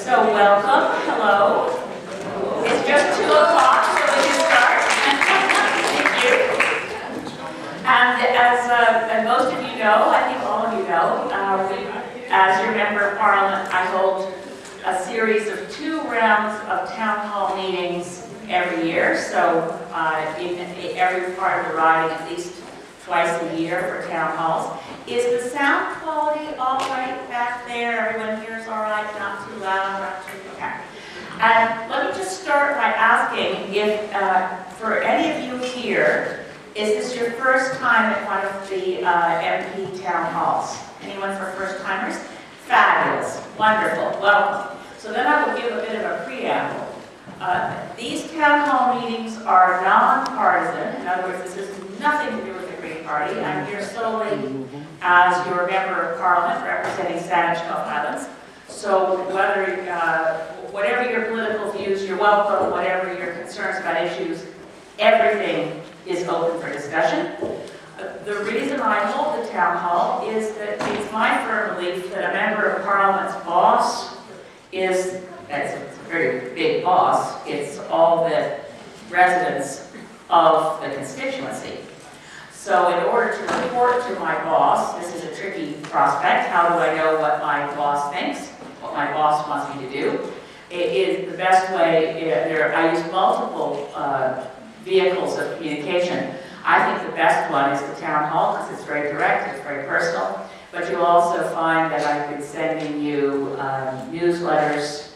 So welcome, hello. It's just 2 o'clock, so we can start. Thank you. And as uh, and most of you know, I think all of you know, uh, we, as your member of parliament, I hold a series of two rounds of town hall meetings every year. So uh, in every part of the riding, at least twice a year for town halls. Is the sound quality all right back there? Everyone hears all right, not too loud, not too, okay. And let me just start by asking if, uh, for any of you here, is this your first time at one of the uh, MP town halls? Anyone for first timers? Fabulous, wonderful, welcome. So then I will give a bit of a preamble. Uh, these town hall meetings are non-partisan. In other words, this has nothing to do with the Green Party. I'm here solely as your member of parliament representing Saanich Gulf Islands. So whether, uh, whatever your political views, you're welcome, whatever your concerns about issues, everything is open for discussion. Uh, the reason I hold the town hall is that it's my firm belief that a member of parliament's boss is, that's very big boss, it's all the residents of the constituency. So in order to report to my boss, this is a tricky prospect, how do I know what my boss thinks, what my boss wants me to do? It is the best way, there, I use multiple uh, vehicles of communication. I think the best one is the town hall because it's very direct, it's very personal. But you'll also find that I've been sending you um, newsletters,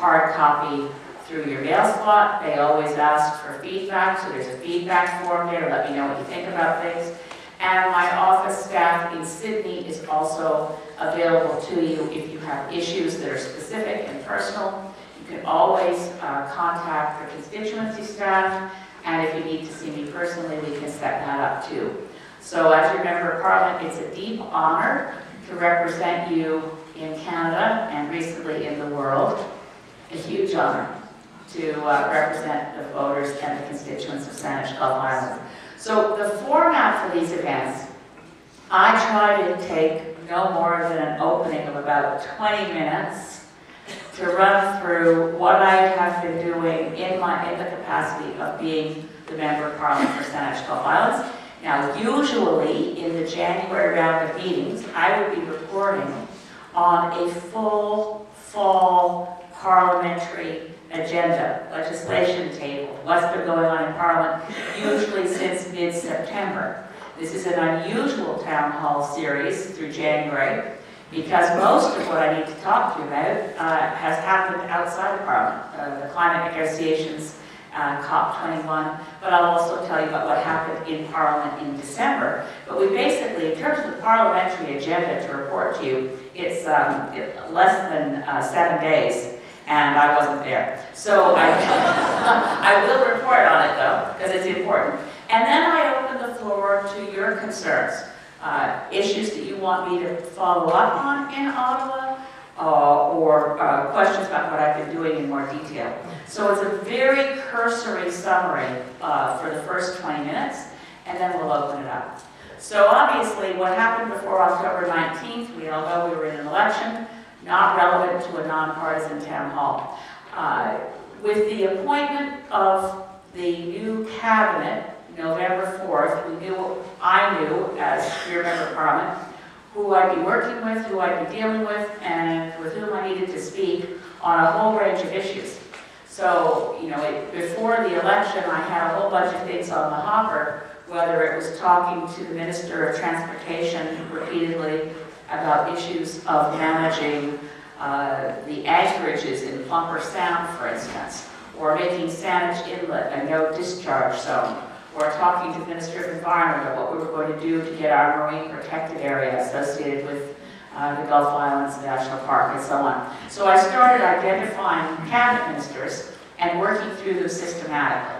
hard copy through your mail slot. They always ask for feedback, so there's a feedback form there to let me know what you think about things. And my office staff in Sidney is also available to you if you have issues that are specific and personal. You can always uh, contact the constituency staff, and if you need to see me personally, we can set that up too. So as your member of parliament, it's a deep honor to represent you in Canada and recently in the world. A huge honor to uh, represent the voters and the constituents of Saanich Gulf Islands. So the format for these events, I try to take no more than an opening of about 20 minutes to run through what I have been doing in my in the capacity of being the Member of Parliament for Saanich Gulf Islands. Now, usually in the January round of meetings, I would be reporting on a full fall parliamentary agenda, legislation table, what's been going on in Parliament, usually since mid-September. This is an unusual town hall series through January because most of what I need to talk to you about uh, has happened outside of Parliament. Uh, the climate negotiations, uh, COP21, but I'll also tell you about what happened in Parliament in December. But we basically, in terms of the parliamentary agenda to report to you, it's um, less than uh, seven days and I wasn't there. So I, I will report on it though, because it's important. And then I open the floor to your concerns, uh, issues that you want me to follow up on in Ottawa, uh, or uh, questions about what I've been doing in more detail. So it's a very cursory summary uh, for the first 20 minutes, and then we'll open it up. So obviously, what happened before October 19th, we all know we were in an election not relevant to a nonpartisan town hall. Uh, with the appointment of the new cabinet, November 4th, we knew, I knew, as your member of parliament, who I'd be working with, who I'd be dealing with, and with whom I needed to speak on a whole range of issues. So, you know, it, before the election, I had a whole bunch of things on the hopper, whether it was talking to the Minister of Transportation repeatedly about issues of managing uh, the anchorages in Plumper Sound, for instance, or making Saanich Inlet a no discharge zone, or talking to the Minister of Environment about what we were going to do to get our marine protected area associated with uh, the Gulf Islands National Park and so on. So I started identifying cabinet ministers and working through them systematically.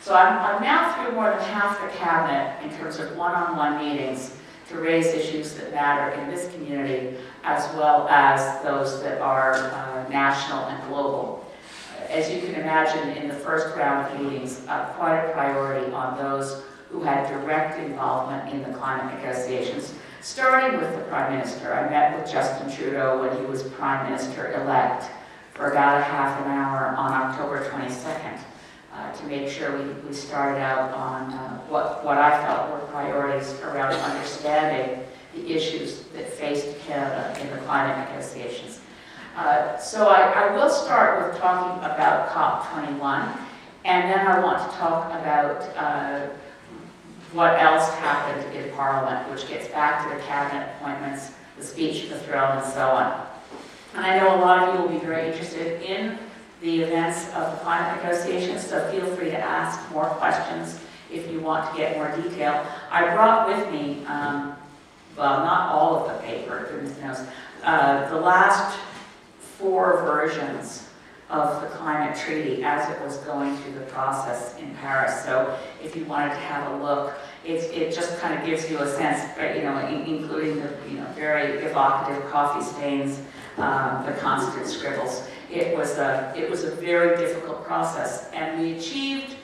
So I'm, I'm now through more than half the cabinet in terms of one-on-one -on -one meetings to raise issues that matter in this community as well as those that are uh, national and global. As you can imagine, in the first round of meetings, uh, quite a priority on those who had direct involvement in the climate negotiations, starting with the Prime Minister. I met with Justin Trudeau when he was Prime Minister-elect for about a half an hour on October 22nd uh, to make sure we, we started out on uh, what, what I felt were priorities around understanding the issues that faced Canada in the climate negotiations. Uh, so I, I will start with talking about COP21, and then I want to talk about uh, what else happened in Parliament, which gets back to the cabinet appointments, the speech the throne, and so on. And I know a lot of you will be very interested in the events of the climate negotiations, so feel free to ask more questions if you want to get more detail. I brought with me, um, well, not all of the paper, goodness knows, uh, the last four versions of the climate treaty as it was going through the process in Paris. So if you wanted to have a look, it, it just kind of gives you a sense, uh, you know, in, including the you know very evocative coffee stains, um, the constant scribbles. It was a it was a very difficult process, and we achieved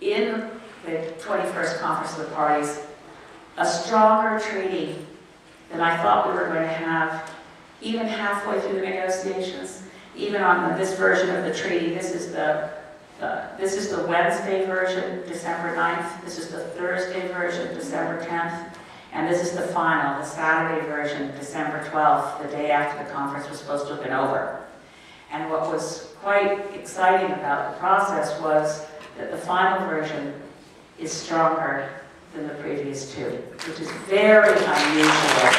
in the 21st Conference of the Parties a stronger treaty than I thought we were going to have even halfway through the negotiations even on this version of the treaty, this is the, the, this is the Wednesday version, December 9th. This is the Thursday version, December 10th. And this is the final, the Saturday version, December 12th, the day after the conference was supposed to have been over. And what was quite exciting about the process was that the final version is stronger than the previous two, which is very unusual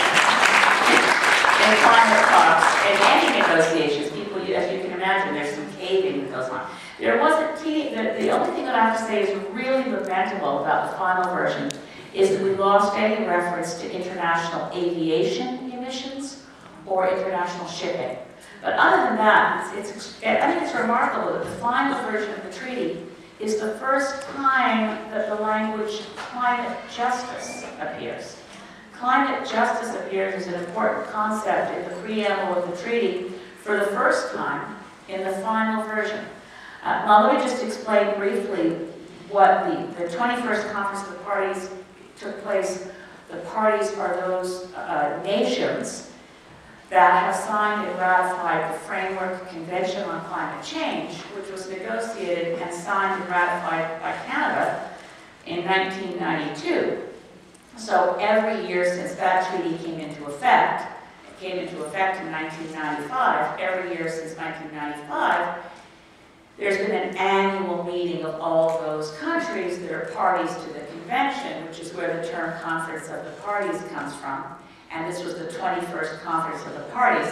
in climate talks and any negotiations People, as you can imagine, there's some caving that goes on. There wasn't, the, the only thing that I have to say is really lamentable about the final version is that we lost any reference to international aviation emissions or international shipping. But other than that, it's, it's, I think it's remarkable that the final version of the treaty is the first time that the language climate justice appears. Climate justice appears as an important concept in the preamble of the treaty for the first time in the final version. Uh, now let me just explain briefly what the, the 21st Conference of the Parties took place. The parties are those uh, nations that have signed and ratified the Framework Convention on Climate Change, which was negotiated and signed and ratified by Canada in 1992. So every year since that treaty came into effect, it came into effect in 1995, every year since 1995, there's been an annual meeting of all those countries that are parties to the convention, which is where the term Conference of the Parties comes from. And this was the 21st Conference of the Parties.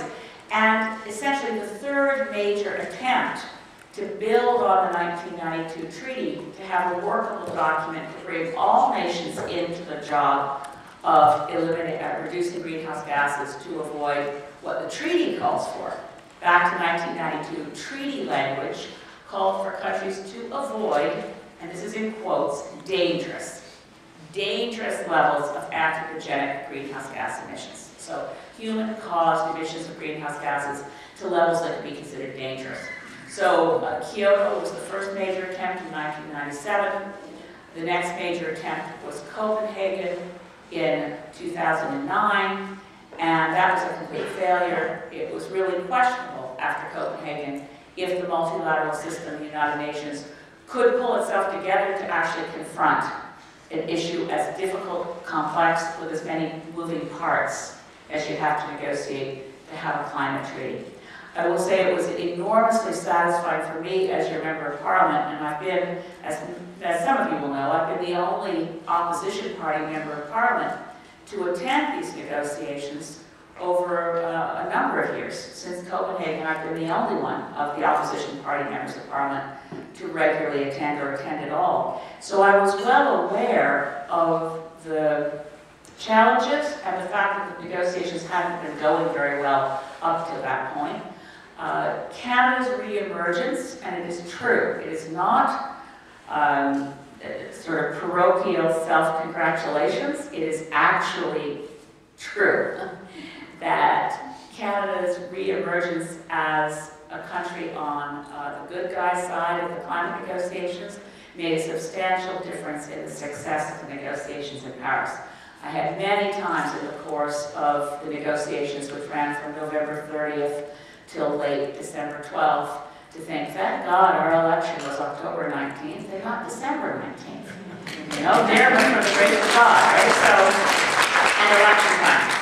And essentially the third major attempt to build on the 1992 treaty, to have a workable document to bring all nations into the job of eliminating, uh, reducing greenhouse gases to avoid what the treaty calls for. Back to 1992, treaty language called for countries to avoid, and this is in quotes, dangerous, dangerous levels of anthropogenic greenhouse gas emissions. So human-caused emissions of greenhouse gases to levels that could be considered dangerous. So uh, Kyoto was the first major attempt in 1997. The next major attempt was Copenhagen in 2009, and that was a complete failure. It was really questionable after Copenhagen if the multilateral system, the United Nations, could pull itself together to actually confront an issue as difficult, complex, with as many moving parts as you have to negotiate to have a climate treaty. I will say it was enormously satisfying for me as your member of parliament, and I've been, as, as some of you will know, I've been the only opposition party member of parliament to attend these negotiations over uh, a number of years. Since Copenhagen, I've been the only one of the opposition party members of parliament to regularly attend or attend at all. So I was well aware of the challenges and the fact that the negotiations hadn't been going very well up to that point. Uh, Canada's reemergence, and it is true, it is not um, sort of parochial self-congratulations, it is actually true that Canada's reemergence as a country on uh, the good guy side of the climate negotiations made a substantial difference in the success of the negotiations in Paris. I had many times in the course of the negotiations, which ran from November 30th till late December 12th to think, thank God our election was October 19th and not December 19th. You know, there went the grace of God, right? So, and election time.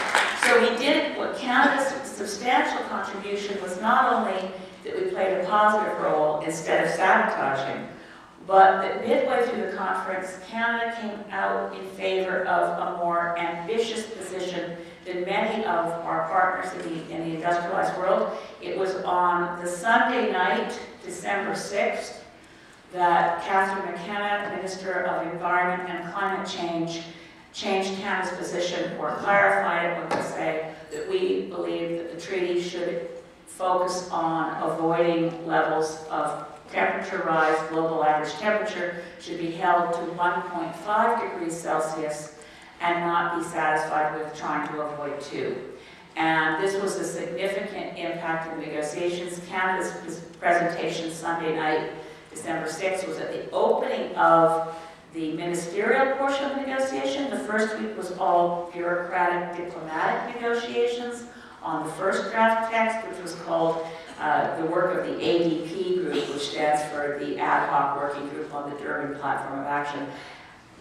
So we did, Canada's substantial contribution was not only that we played a positive role instead of sabotaging, but that midway through the conference, Canada came out in favor of a more ambitious position than many of our partners in the, in the industrialized world. It was on the Sunday night, December 6th, that Catherine McKenna, Minister of Environment and Climate Change, changed Canada's position or clarified it when we say that we believe that the treaty should focus on avoiding levels of temperature rise, global average temperature should be held to 1.5 degrees Celsius and not be satisfied with trying to avoid 2. And this was a significant impact in negotiations. Canada's presentation Sunday night, December 6th, was at the opening of the ministerial portion of the negotiation. The first week was all bureaucratic diplomatic negotiations on the first draft text, which was called uh, the work of the ADP group, which stands for the Ad Hoc Working Group on the Durban Platform of Action.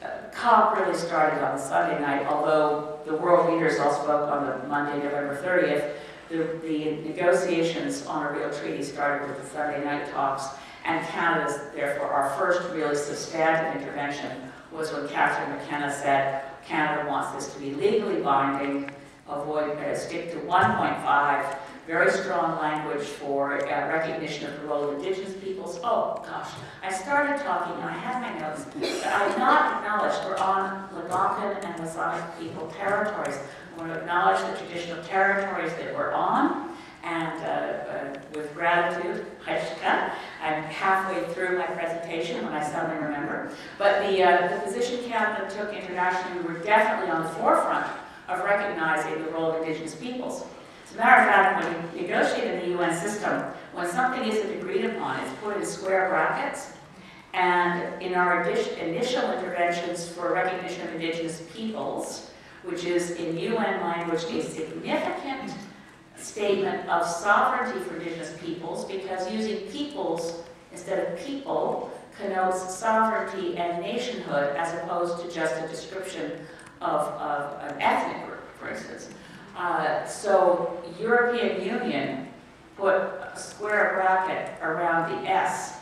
Uh, COP really started on Sunday night, although the world leaders all spoke on the Monday, November 30th. The, the negotiations on a real treaty started with the Sunday night talks, and Canada's, therefore, our first really substantive intervention was when Catherine McKenna said, Canada wants this to be legally binding, avoid, uh, stick to 1.5, very strong language for uh, recognition of the role of Indigenous peoples. Oh, gosh, I started talking, and I have my notes, but I have not acknowledged we're on Algonquin and Masonic people territories. I want to acknowledge the traditional territories that we're on, and uh, uh, with gratitude, I'm halfway through my presentation when I suddenly remember. But the, uh, the position Canada took internationally, we were definitely on the forefront of recognizing the role of Indigenous peoples. As a matter of fact, when you negotiate in the UN system, when something isn't agreed upon, it's put in square brackets. And in our initial interventions for recognition of indigenous peoples, which is in UN language a significant statement of sovereignty for indigenous peoples, because using peoples instead of people connotes sovereignty and nationhood as opposed to just a description of, of an ethnic group, for instance. Uh, so European Union put a square bracket around the S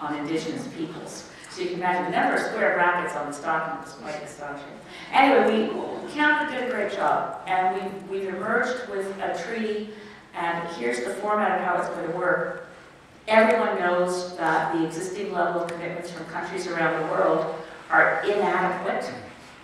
on indigenous peoples. So you can imagine the number of square brackets on the document was quite astonishing. Anyway, we, Canada did a great job, and we've, we've emerged with a treaty, and here's the format of how it's going to work. Everyone knows that the existing level of commitments from countries around the world are inadequate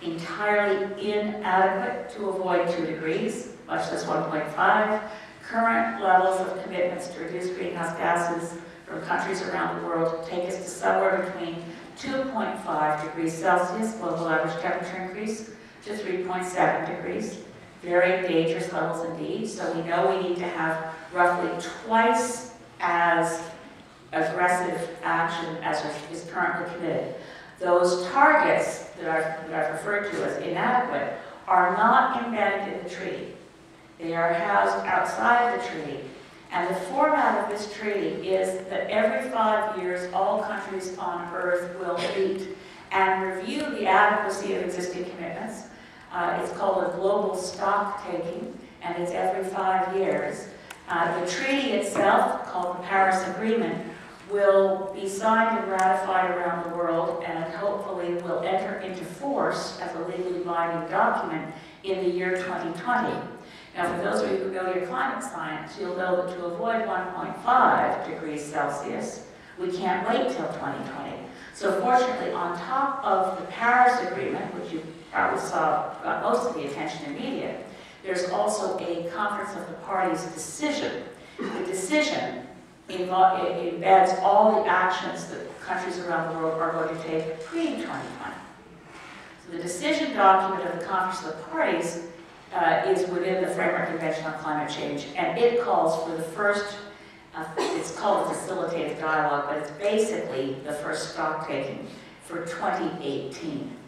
entirely inadequate to avoid 2 degrees, much less 1.5. Current levels of commitments to reduce greenhouse gases from countries around the world take us to somewhere between 2.5 degrees Celsius global average temperature increase to 3.7 degrees. Very dangerous levels indeed, so we know we need to have roughly twice as aggressive action as is currently committed. Those targets that I've, that I've referred to as inadequate are not embedded in the treaty. They are housed outside the treaty. And the format of this treaty is that every five years, all countries on Earth will meet and review the adequacy of existing commitments. Uh, it's called a global stock taking, and it's every five years. Uh, the treaty itself, called the Paris Agreement, will be signed and ratified around the world and hopefully will enter into force as a legally binding document in the year 2020. Now, for those of you who know your climate science, you'll know that to avoid 1.5 degrees Celsius, we can't wait till 2020. So fortunately, on top of the Paris Agreement, which you probably saw got most of the attention in media, there's also a Conference of the Parties decision. The decision embeds all the actions that countries around the world are going to take pre-2020. So the decision document of the Conference of the Parties uh, is within the Framework Convention on Climate Change, and it calls for the first, uh, it's called a facilitative dialogue, but it's basically the first stock taking for 2018.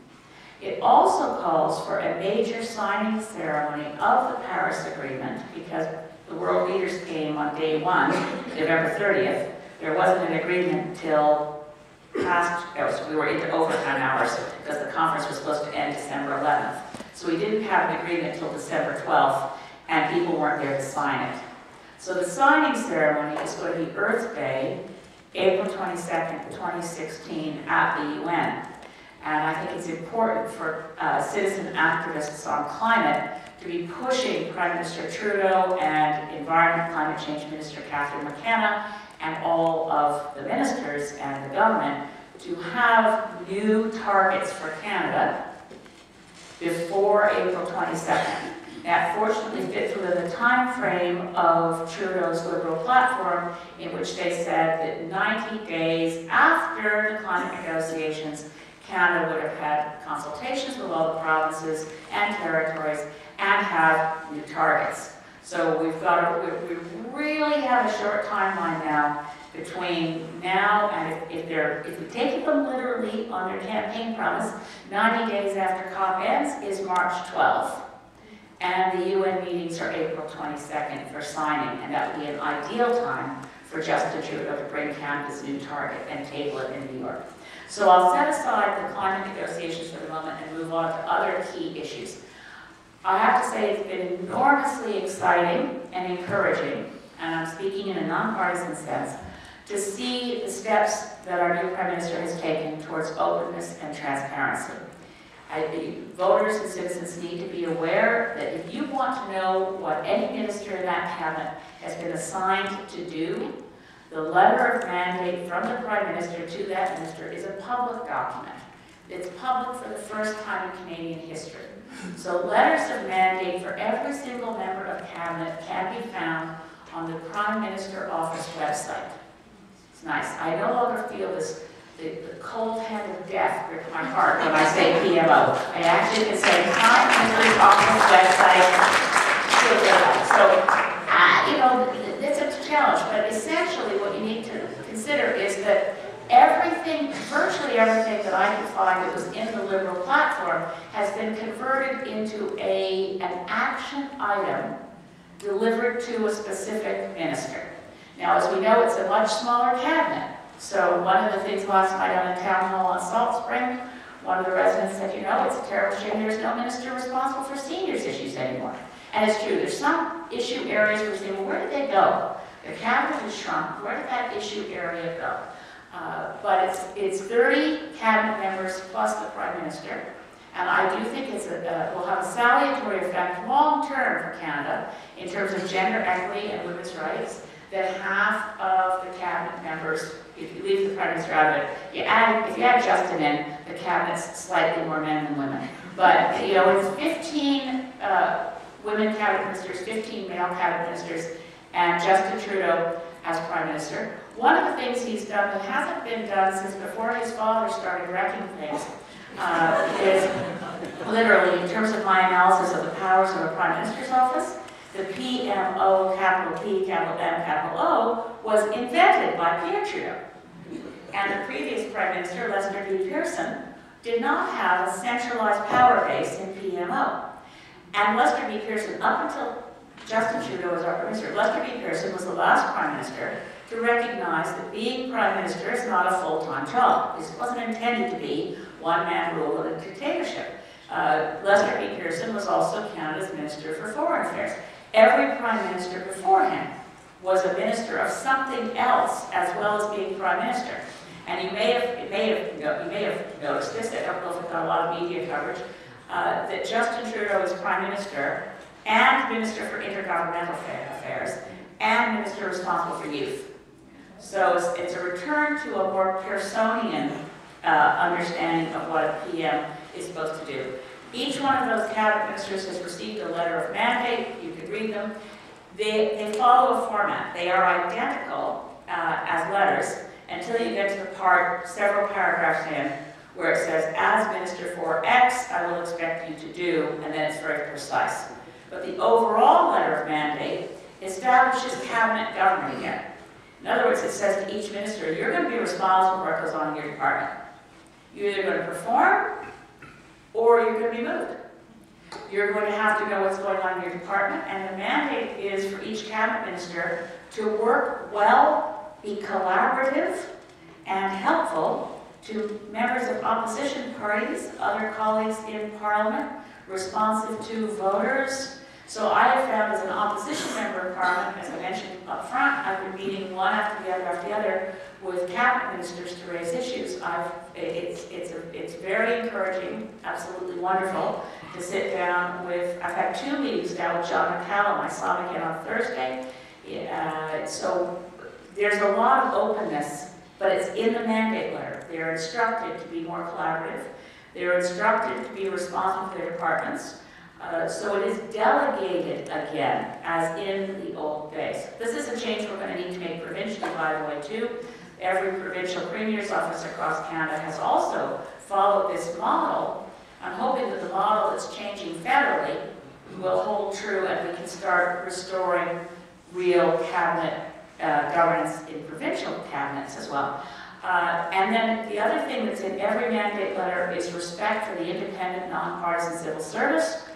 It also calls for a major signing ceremony of the Paris Agreement because the world leaders came on day one, November 30th, there wasn't an agreement till past, oh, so we were into overtime hours because the conference was supposed to end December 11th. So we didn't have an agreement till December 12th, and people weren't there to sign it. So the signing ceremony is going to be Earth Day, April 22nd, 2016, at the UN. And I think it's important for uh, citizen activists on climate to be pushing Prime Minister Trudeau and Environment Climate Change Minister Catherine McKenna and all of the ministers and the government to have new targets for Canada before April 22nd. That fortunately fits within the time frame of Trudeau's Liberal platform in which they said that 90 days after the climate negotiations, Canada would have had consultations with all the provinces and territories and have new targets. So we've got, a, we really have a short timeline now between now and if, if they're, if we take them literally on their campaign promise, 90 days after COP ends is March 12th. And the UN meetings are April 22nd for signing, and that would be an ideal time for Justin Trudeau to bring Canada's new target and table it in New York. So I'll set aside the climate negotiations for the moment and move on to other key issues. I have to say it's been enormously exciting and encouraging, and I'm speaking in a nonpartisan sense, to see the steps that our new Prime Minister has taken towards openness and transparency. I, voters and citizens need to be aware that if you want to know what any minister in that cabinet has been assigned to do, the letter of mandate from the Prime Minister to that minister is a public document. It's public for the first time in Canadian history. So letters of mandate for every single member of cabinet can be found on the Prime Minister Office website. It's nice. I no longer feel this the, the cold hand of death grip my heart when I say PMO. I actually can say Prime Minister's Office website. So, uh, you know, it's a challenge, but essentially what you need to consider is that everything, virtually everything that I could find that was in the Liberal platform has been converted into a, an action item delivered to a specific minister. Now, as we know, it's a much smaller cabinet. So one of the things last night on the town hall on Salt Spring, one of the residents said, you know, it's a terrible shame there's no minister responsible for seniors issues anymore. And it's true, there's some issue areas where we say, well, where did they go? The cabinet has shrunk, where did that issue area go? Uh, but it's, it's 30 cabinet members plus the prime minister. And I do think it's a, uh, will have a salutary effect long term for Canada in terms of gender equity and women's rights that half of the cabinet members, if you leave the prime minister out of it, you add, if you add Justin in, the cabinet's slightly more men than women. But, you know, it's 15 uh, women cabinet ministers, 15 male cabinet ministers, and Justin Trudeau as prime minister. One of the things he's done that hasn't been done since before his father started wrecking things uh, is literally, in terms of my analysis of the powers of a prime minister's office, the PMO, capital P, capital M, capital O, was invented by Trudeau. And the previous Prime Minister, Lester B. Pearson, did not have a centralized power base in PMO. And Lester B. Pearson, up until Justin Trudeau was our Prime Minister, Lester B. Pearson was the last Prime Minister to recognize that being Prime Minister is not a full-time job. This wasn't intended to be one-man rule and a dictatorship. Uh, Lester B. Pearson was also Canada's Minister for Foreign Affairs. Every prime minister before him was a minister of something else as well as being prime minister. And you may have, you may have, you may have noticed this, I don't know if it got a lot of media coverage, uh, that Justin Trudeau is prime minister and minister for intergovernmental affairs and minister responsible for youth. So it's, it's a return to a more Pearsonian uh, understanding of what a PM is supposed to do. Each one of those cabinet ministers has received a letter of mandate. You can read them. They, they follow a format. They are identical uh, as letters until you get to the part several paragraphs in where it says, as minister for X, I will expect you to do, and then it's very precise. But the overall letter of mandate establishes cabinet government again. In other words, it says to each minister, you're going to be responsible for what goes on in your department. You're either going to perform or you're going to be moved. You're going to have to know what's going on in your department, and the mandate is for each cabinet cabinet minister to work well, be collaborative, and helpful to members of opposition parties, other colleagues in parliament, responsive to voters. So I have as an opposition member of parliament, as I mentioned up front, I've been meeting one after the other after the other with cabinet ministers to raise issues. I've, it's, it's, a, it's very encouraging, absolutely wonderful to sit down with, I've had two meetings now with John McCallum. I saw him again on Thursday. Uh, so there's a lot of openness, but it's in the mandate letter. They're instructed to be more collaborative. They're instructed to be responsible for their departments. Uh, so it is delegated again, as in the old days. This is a change we're going to need to make provincially, by the way, too. Every provincial premier's office across Canada has also followed this model. I'm hoping that the model that's changing federally will hold true and we can start restoring real cabinet uh, governance in provincial cabinets as well. Uh, and then the other thing that's in every mandate letter is respect for the independent, nonpartisan civil service.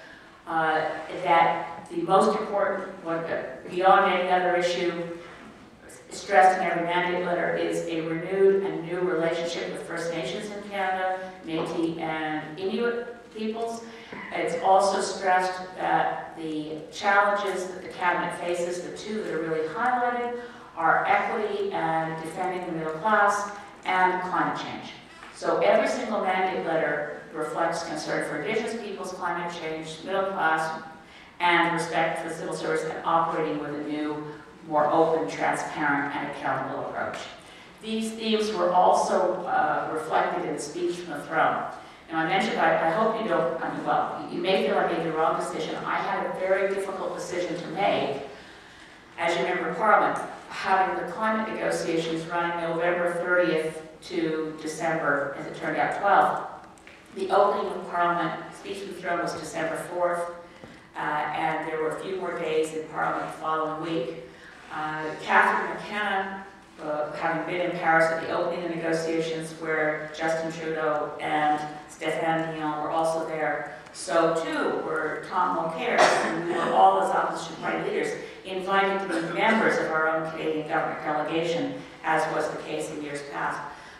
Uh, that the most important, one, beyond any other issue, stressed in every mandate letter is a renewed and new relationship with First Nations in Canada, Métis and Inuit peoples. It's also stressed that the challenges that the cabinet faces, the two that are really highlighted, are equity and defending the middle class and climate change. So every single mandate letter reflects concern for Indigenous peoples, climate change, middle class, and respect for civil service and operating with a new, more open, transparent, and accountable approach. These themes were also uh, reflected in the speech from the throne. Now, I mentioned, I, I hope you don't, I mean, well, you may feel I made the wrong decision. I had a very difficult decision to make as you remember Parliament, having the climate negotiations running November 30th to December, as it turned out, 12th. The opening of Parliament, speech from the throne was December 4th, uh, and there were a few more days in Parliament the following week. Uh, Catherine McKenna, uh, having been in Paris at the opening of negotiations where Justin Trudeau and Stéphane Dion were also there, so too were Tom Mulcair, and we were all as opposition party leaders invited to be members of our own Canadian government delegation, as was the case in years past.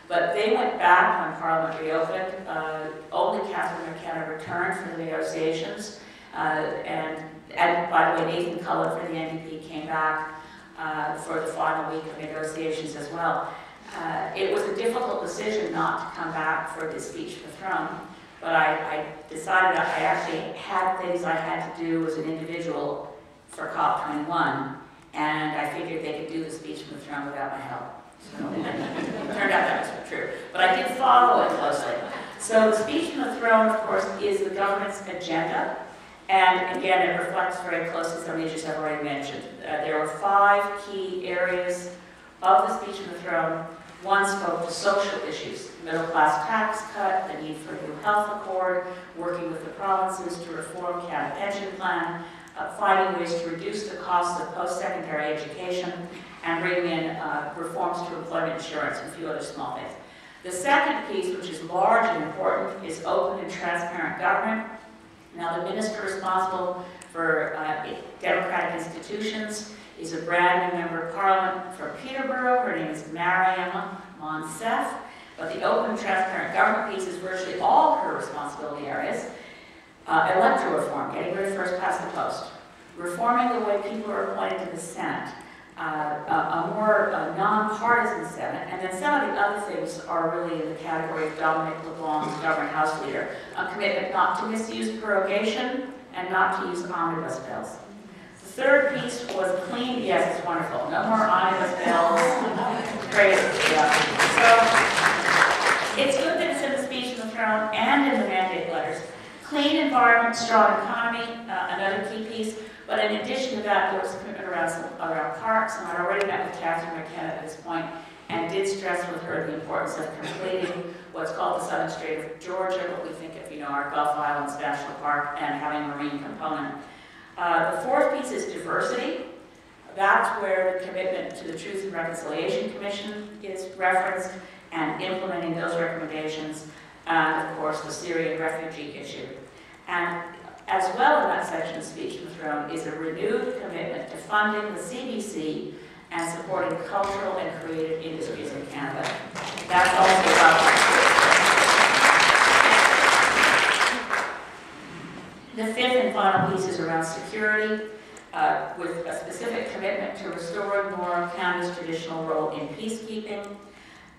But they went back when Parliament reopened. Uh, only Catherine McKenna returned for the negotiations. Uh, and, and by the way, Nathan Cullen for the NDP came back uh, for the final week of negotiations as well. Uh, it was a difficult decision not to come back for the speech for throne, but I, I decided I actually had things I had to do as an individual for COP21, and I figured they could do the speech from the throne without my help. Turned out that was true. But I did follow it closely. So the speech from the throne, of course, is the government's agenda. And again, it reflects very closely some of the issues I've already mentioned. Uh, there are five key areas of the speech from the throne. One spoke to social issues, middle class tax cut, the need for a new health accord, working with the provinces to reform Canada pension plan, uh, finding ways to reduce the cost of post-secondary education, and bringing in uh, reforms to employment insurance and a few other small things. The second piece, which is large and important, is open and transparent government. Now, the minister responsible for uh, democratic institutions is a brand new member of parliament from Peterborough. Her name is Maryam Monsef. But the open and transparent government piece is virtually all her responsibility areas. Uh, electoral reform, getting rid of first past the post. Reforming the way people are appointed to the Senate. Uh, a, a, more uh, non-partisan Senate, and then some of the other things are really in the category of Dominic LeBlanc's government house leader. A commitment not to misuse prorogation and not to use omnibus bills. The third piece was clean, yes, it's wonderful. No more omnibus bills. Crazy, yeah. So it's good that it's in the speech from the throne and in the mandate letters. Clean environment, strong economy, uh, another key piece. But in addition to that, there was a commitment around, some, around parks, and I already met with Catherine McKenna at this point and did stress with her the importance of completing what's called the Southern Strait of Georgia, what we think of, you know, our Gulf Islands National Park, and having a marine component. Uh, the fourth piece is diversity. That's where the commitment to the Truth and Reconciliation Commission is referenced and implementing those recommendations, and of course the Syrian refugee issue. And as well in that section of speech from the throne is a renewed commitment to funding the CBC and supporting cultural and creative industries in Canada. That's also about The fifth and final piece is around security, uh, with a specific commitment to restoring more Canada's traditional role in peacekeeping,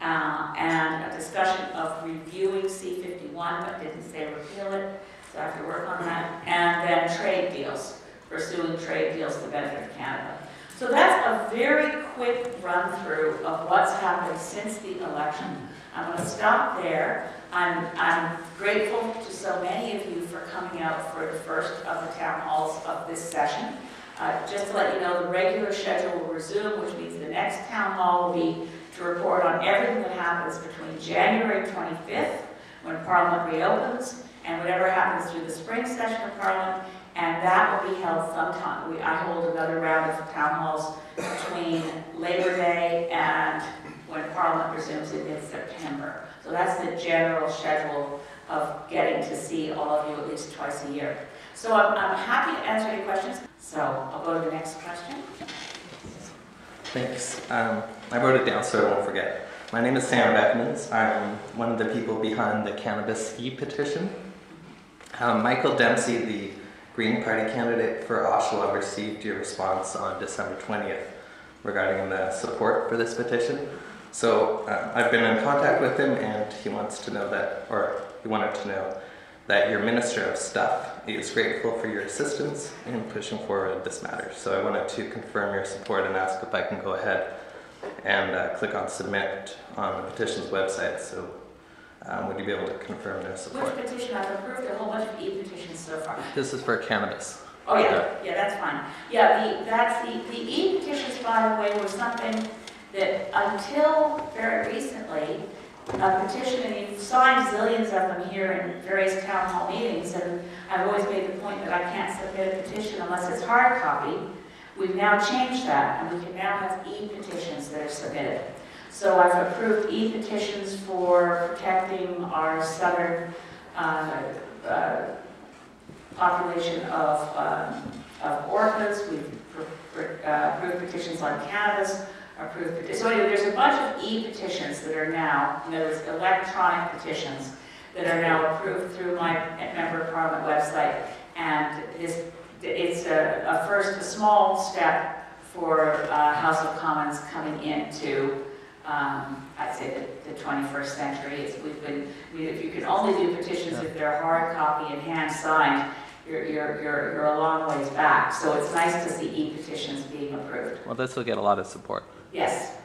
uh, and a discussion of reviewing C-51, but didn't say repeal it, so I have to work on that, and then trade deals, pursuing trade deals to benefit Canada. So that's a very quick run-through of what's happened since the election. I'm going to stop there. I'm, I'm grateful to so many of you for coming out for the first of the town halls of this session. Uh, Just to let you know, the regular schedule will resume, which means the next town hall will be to report on everything that happens between January 25th, when Parliament reopens, and whatever happens through the spring session of Parliament, and that will be held sometime. We, I hold another round of town halls between Labor Day and when Parliament resumes in mid-September. So that's the general schedule of getting to see all of you at least twice a year. So I'm, I'm happy to answer any questions. So I'll go to the next question. Thanks. Um, I wrote it down so I won't forget. My name is Sam Vekemans. I'm one of the people behind the cannabis e-petition. Um, Michael Dempsey, the Green Party candidate for Oshawa, received your response on December 20th regarding the support for this petition. So uh, I've been in contact with him, and he wants to know that, or he wanted to know that your Minister of Stuff is grateful for your assistance in pushing forward this matter. So I wanted to confirm your support and ask if I can go ahead and uh, click on submit on the petition's website. So um, would you be able to confirm their support? Which petition? I've approved a whole bunch of e-petitions so far. This is for cannabis. Oh, yeah, yeah, that's fine. Yeah, the, that's the, the e-petitions, by the way, was something that until very recently, a petition, and you've signed zillions of them here in various town hall meetings, and I've always made the point that I can't submit a petition unless it's hard copy. We've now changed that, and we can now have e-petitions that are submitted. So I've approved e-petitions for protecting our southern uh, uh, population of, um, of orchids. We've uh, approved petitions on cannabis, approved, so anyway, there's a bunch of e-petitions that are now, words, electronic petitions that are now approved through my member of parliament website. And this, it's a, a first, a small step for uh, House of Commons coming into, um, I'd say, the, the 21st century. It's, we've been, I mean, if you can only do petitions if they're hard copy and hand signed, you're, you're, you're, you're a long ways back. So it's nice to see e-petitions being approved. Well, this will get a lot of support. Yes,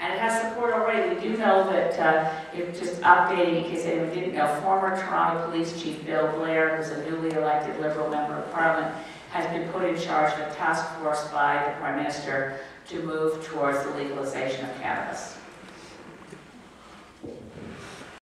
and it has support already. We do know that, uh, if just updating in case anyone didn't know, former Toronto Police Chief Bill Blair, who's a newly elected Liberal member of Parliament, has been put in charge of a task force by the Prime Minister to move towards the legalization of cannabis.